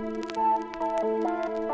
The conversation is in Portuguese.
Música